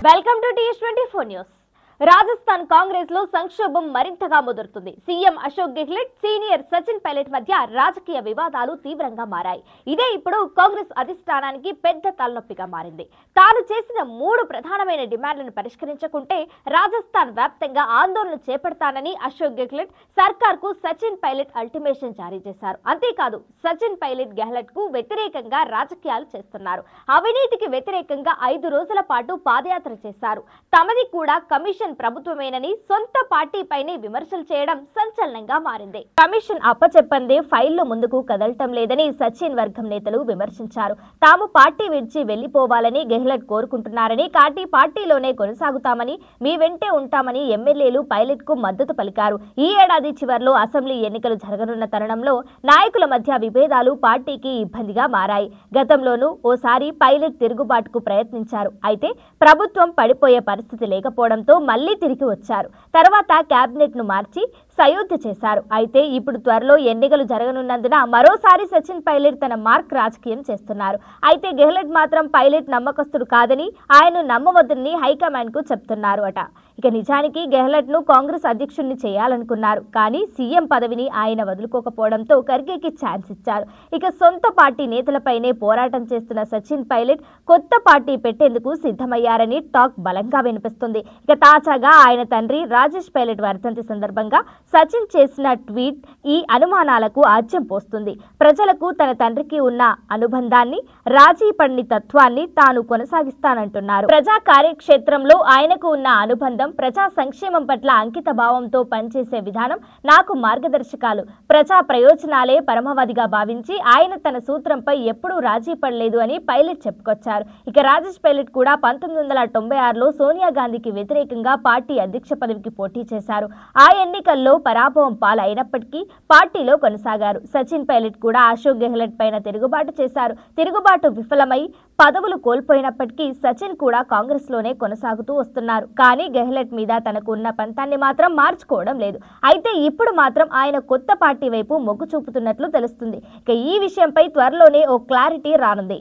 Welcome to TH24 News. Rajasthan కాంగ్రెస్లో సంక్షోభం మరింతగా ముదురుతుంది. సీఎం అశోక్ గెహ్లెట్ సీనియర్ సచిన్ పైలట్ మధ్య రాజకీయ వివాదాలు తీవ్రంగా మారాయి. ఇదే ఇప్పుడు కాంగ్రెస్ అధిష్టానానికి పెద్ద తలనొప్పిగా మారింది. తాను చేసిన మూడు ప్రధానమైన డిమాండ్లను పరిష్కరించకుంటే రాజస్థాన్ వ్యాప్తంగా ఆందోళన చేపడతానని అశోక్ గెహ్లెట్ సర్కార్కు సచిన్ పైలట్ అల్టిమేషన్ జారీ చేశారు. అంతేకాదు సచిన్ పైలట్ గెహ్లెట్కు వ్యతిరేకంగా రాజకీయాలు చేస్తున్నారు. అవినీతికి వ్యతిరేకంగా ఐదు రోజుల పాటు పాదయాత్ర చేశారు. తమది కూడా కమిషన్ ప్రభుత్వమేనని సొంత పార్టీపైనే విమర్శలు చేయడం సంచలనంగా మారింది. కమిషన్ అప్పచెప్పందే ఫైళ్ళు ముందుకు కదలటం లేదని సచిన్ వర్గం నేతలు విమర్శించారు. తాము పార్టీ విడిచి వెళ్ళిపోవాలని గెహ్లట్ కోరుకుంటున్నారని కాటి పార్టీలోనే కొనసాగుతామని మీ వెంటే ఉంటామని ఎమ్మెల్యేలు పైలట్కు మద్దతు పలికారు. ఈ ఏడాది చివర్లో అసెంబ్లీ ఎన్నికలు జరగనున్న తరుణంలో నాయకుల మధ్య విభేదాలు పార్టీకి ఇబ్బందిగా మారాయి. గతంలోనూ ఓసారి పైలట్ తిరుగుబాటుకు ప్రయత్నించారు. అయితే ప్రభుత్వం పడిపోయే పరిస్థితి లేకపోవడంతో మళ్ళీ తిరిగి వచ్చారు. తర్వాత క్యాబినెట్ను ను మార్చి సయోధ్య చేశారు. అయితే ఇప్పుడు త్వరలో ఎన్నికలు జరగనున్నందున మరోసారి సచిన్ పైలట్ తన మార్క్ రాజకీయం చేస్తున్నారు. అయితే గెహ్లట్ మాత్రం పైలట్ నమ్మకస్తుడు కాదని ఆయన నమ్మవద్దని హైకమాండ్కు చెప్తున్నారు అట. ఇక నిజానికి గెహ్లట్ను కాంగ్రెస్ అధ్యక్షుడిని చేయాలనుకున్నారు. కానీ సీఎం పదవిని ఆయన వదులుకోకపోవడంతో ఖర్గేకి ఛాన్స్ ఇచ్చారు. ఇక సొంత పార్టీ నేతలపైనే పోరాటం చేస్తున్న సచిన్ పైలట్ కొత్త పార్టీ పెట్టేందుకు సిద్ధమయ్యారని టాక్ బలంగా వినిపిస్తుంది. ఇక తాజాగా ఆయన తండ్రి రాజేష్ పైలట్ వర్ధంతి సందర్భంగా సచిన్ చేసిన ట్వీట్ ఈ అనుమానాలకు ఆజ్యం పోస్తుంది. ప్రజలకు తన తండ్రికి ఉన్న అనుబంధాన్ని రాజీ పడిని తత్వాన్ని తాను కొనసాగిస్తానంటున్నారు. ప్రజా కార్యక్షేత్రంలో ఆయనకు ఉన్న అనుబంధం ప్రజా సంక్షేమం పట్ల అంకిత భావంతో పనిచేసే విధానం నాకు మార్గదర్శకాలు. ప్రజా ప్రయోజనాలే పరమవధిగా భావించి ఆయన తన సూత్రంపై ఎప్పుడూ రాజీ పడలేదు అని పైలట్ చెప్పుకొచ్చారు. ఇక రాజేష్ పైలట్ కూడా పంతొమ్మిది వందల తొంభై ఆరులో సోనియా గాంధీకి వ్యతిరేకంగా పార్టీ అధ్యక్ష పదవికి పోటీ చేశారు. ఆ ఎన్నికల్లో పరాభవం పాలైనప్పటికీ పార్టీలో కొనసాగారు. సచిన్ పైలట్ కూడా అశోక్ గెహ్లట్ పైన తిరుగుబాటు చేశారు. తిరుగుబాటు విఫలమై పదవులు కోల్పోయినప్పటికీ సచిన్ కూడా కాంగ్రెస్లోనే కొనసాగుతూ వస్తున్నారు. కానీ గెహ్లట్ మీద తనకు ఉన్న పంతాన్ని మాత్రం మార్చుకోవడం లేదు. అయితే ఇప్పుడు మాత్రం ఆయన కొత్త పార్టీ వైపు మొగ్గు చూపుతున్నట్లు తెలుస్తుంది. ఇక ఈ విషయంపై త్వరలోనే ఓ క్లారిటీ రానుంది.